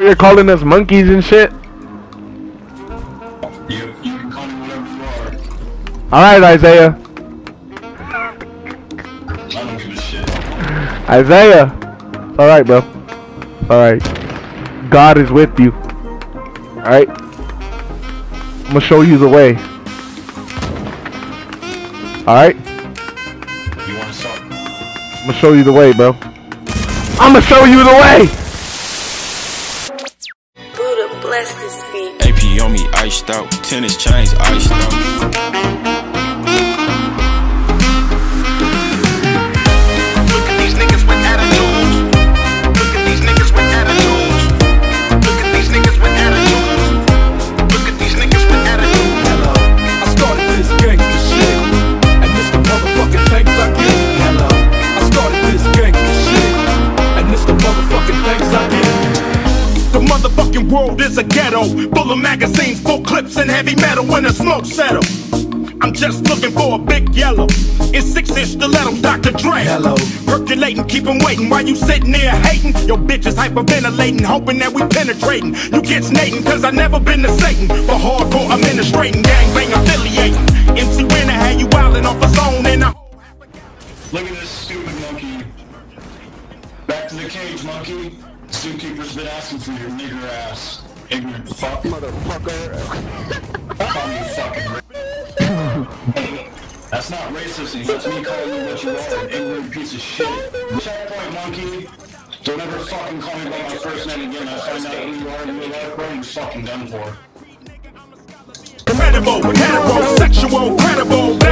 You're calling us monkeys and shit. You, you can call me whatever you are. All right, Isaiah. Isaiah. All right, bro. All right. God is with you. All right. I'm gonna show you the way. All right. You want to start? I'm gonna show you the way, bro. I'm gonna show you the way. Beat. AP on me iced out, tennis chains iced out. World is a ghetto, full of magazines, full clips, and heavy metal when the smoke settle. I'm just looking for a big yellow in six inch stilettos, Dr. Dre. Hello. Percolating, keep 'em waiting while you sitting there hating. Your bitch is hyperventilating, hoping that we penetrating. You get snating, cause I never been to Satan. For hardcore administrating, gangbang affiliating. MC Winner had you wildin' off a zone and I. Look at this stupid monkey. Back to the cage, monkey. Zookeeper's been asking for your nigger ass. Ignorant fuck. Motherfucker. Call me fucking ra- That's not racism, that's me calling you what you are, an ignorant piece of shit. Checkpoint, monkey. Don't ever fucking call me by my first name again. I find out who you are in real life, bro, you're fucking done for. Credible, heterosexual, credible.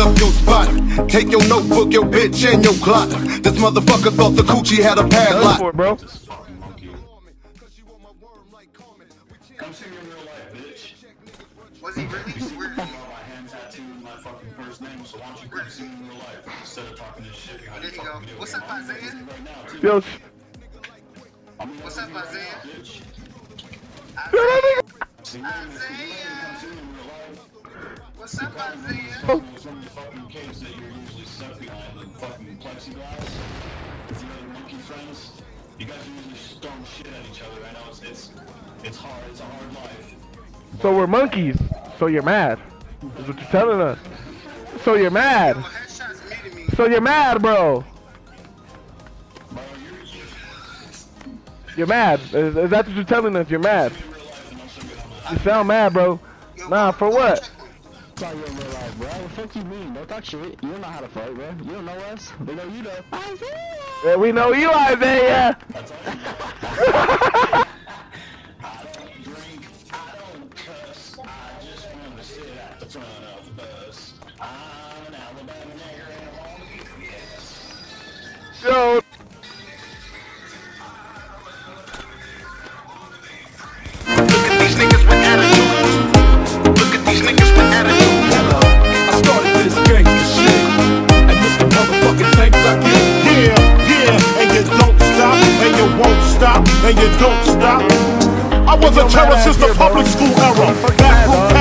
Up your spot. Take your notebook, your bitch, and your clock. This motherfucker thought the coochie had a Done padlock. for it, bro. Fucking. Come see me in real life, bitch. Was he really? You see my hand tattooed with my fucking first name, so why don't you come see me in real life instead of talking this shit There you go. What's up, Isaiah? visit Right now, too. Yo, What's up, right Isaiah? Isaiah? What's up, Isaiah? some fucking that you're usually stuck behind the fucking plexiglass with your other monkey friends. You guys are usually throwing shit at each other. I know it's it's it's hard. It's a hard life. so we're monkeys. So you're mad. Is what you're telling us. So you're mad. So you're mad, bro. You're, mad. Is, is that what you're telling us? You're mad. You sound mad, bro. Nah, for what? saw you in real life, bro. What the fuck you mean? Don't talk shit. You don't know how to fight, bro. You don't know us. We know you though. Isaiah! Yeah, we know you, Isaiah! I I'm an Alabama and you don't stop. I was a terrorist since the public school era.